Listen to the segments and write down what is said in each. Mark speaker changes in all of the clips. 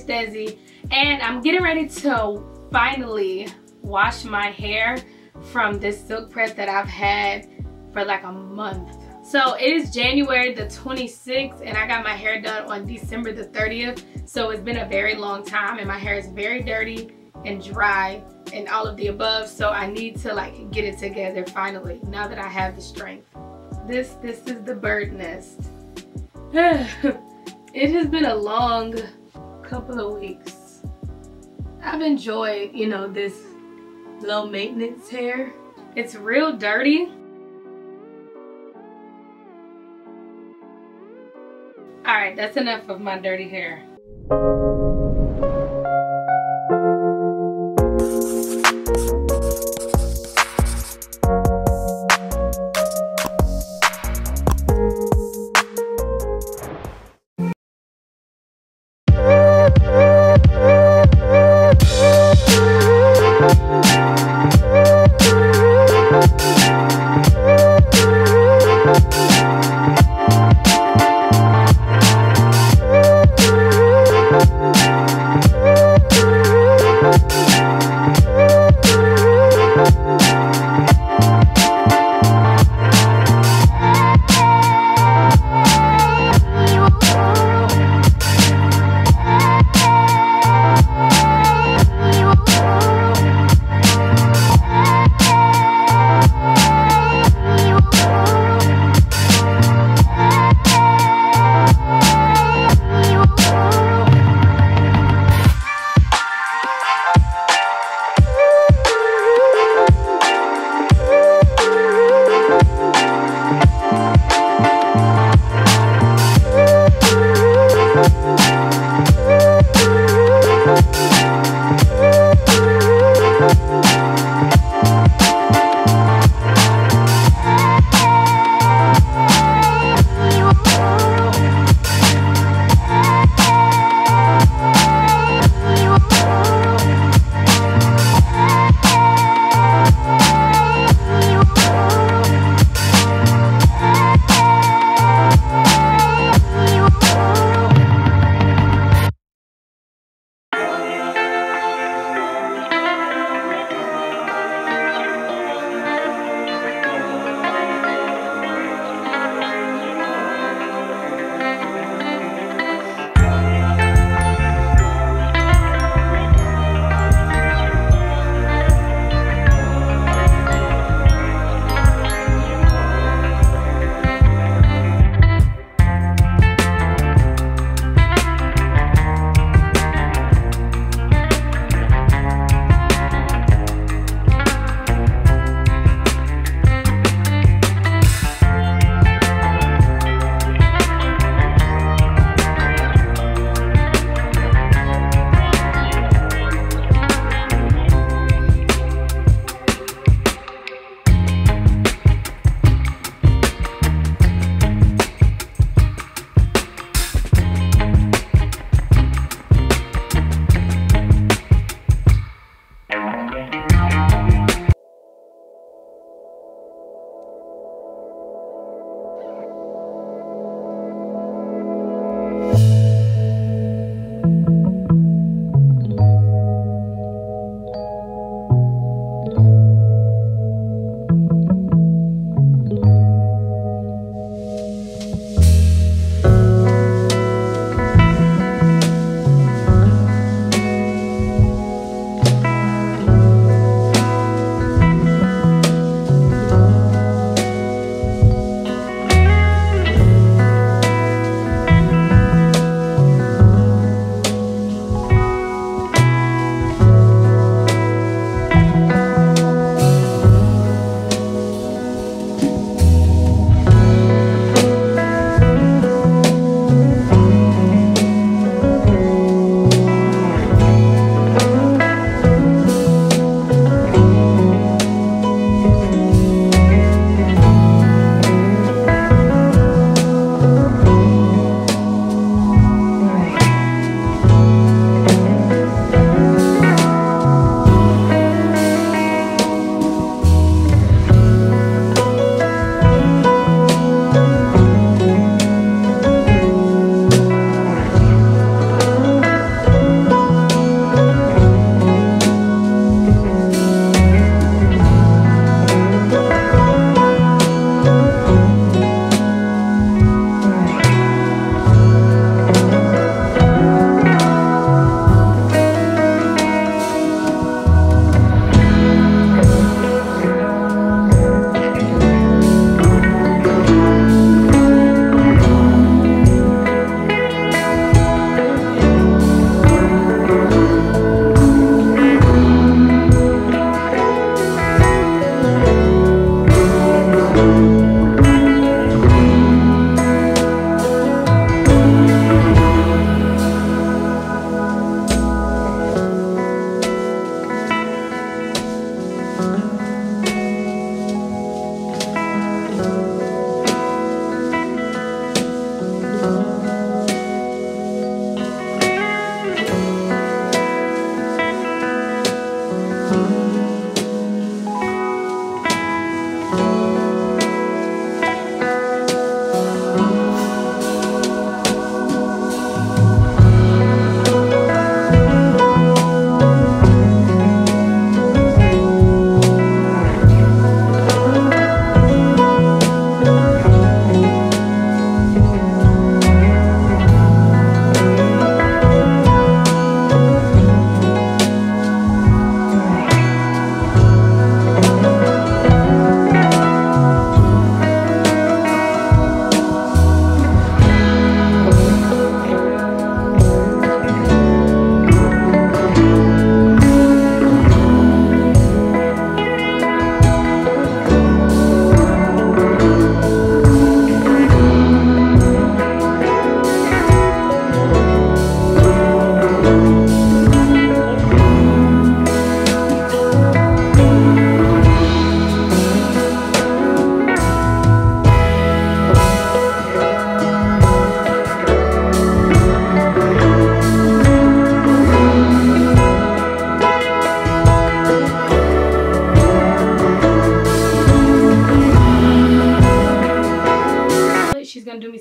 Speaker 1: It's Desi, and I'm getting ready to finally wash my hair from this silk press that I've had for like a month. So it is January the 26th and I got my hair done on December the 30th. So it's been a very long time and my hair is very dirty and dry and all of the above. So I need to like get it together finally now that I have the strength. This, this is the bird nest. it has been a long couple of weeks. I've enjoyed, you know, this low maintenance hair. It's real dirty. All right, that's enough of my dirty hair.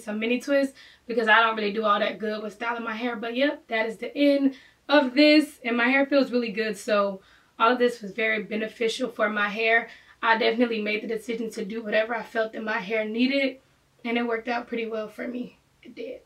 Speaker 1: Some mini twists because I don't really do all that good with styling my hair. But yep, that is the end of this. And my hair feels really good. So all of this was very beneficial for my hair. I definitely made the decision to do whatever I felt that my hair needed. And it worked out pretty well for me. It did.